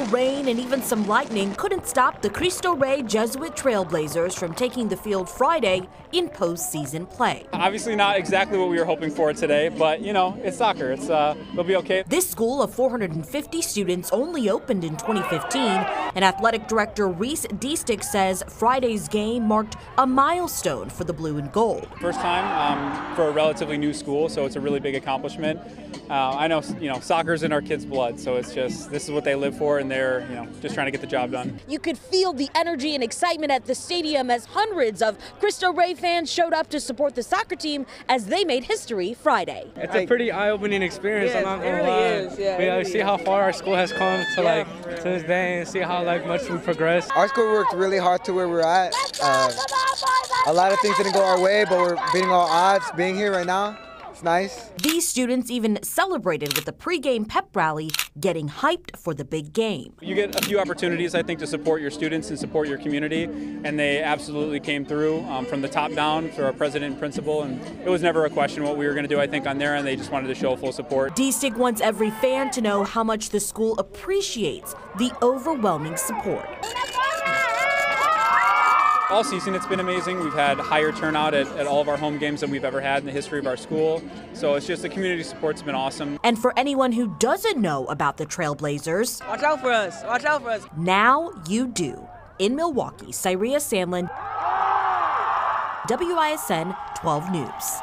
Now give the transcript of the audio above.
little rain and even some lightning couldn't stop the Cristo Rey Jesuit Trailblazers from taking the field Friday in postseason play. Obviously, not exactly what we were hoping for today, but you know, it's soccer. It's uh, it'll be okay. This school of 450 students only opened in 2015, and athletic director Reese Deestick says Friday's game marked a milestone for the blue and gold. First time um, for a relatively new school, so it's a really big accomplishment. Uh, I know, you know, soccer's in our kids' blood, so it's just this is what they live for, and they're, you know, just trying to get the job done. You could feel the energy and excitement at the stadium as hundreds of Cristo Rey fans showed up to support the soccer team as they made history Friday. It's a pretty eye-opening experience. Yes, I'm not it gonna really lie. is, yeah, we like, really see is. how far our school has come to like to this day, and see how like much we progressed. Our school worked really hard to where we're at. Uh, a lot of things didn't go our way, but we're beating all odds. Being here right now, it's nice. These students even celebrated with a pregame pep rally, getting hyped for the big game. You get a few opportunities, I think, to support your students and support your community, and they absolutely came through um, from the top down through our president and principal, and it was never a question what we were going to do. I think on their end, they just wanted to show full support. D-Stick wants every fan to know how much the school appreciates the overwhelming support. All season, it's been amazing. We've had higher turnout at, at all of our home games than we've ever had in the history of our school. So it's just the community support's been awesome. And for anyone who doesn't know about the Trailblazers, Watch out for us. Watch out for us. now you do. In Milwaukee, Syria Sandlin, WISN 12 News.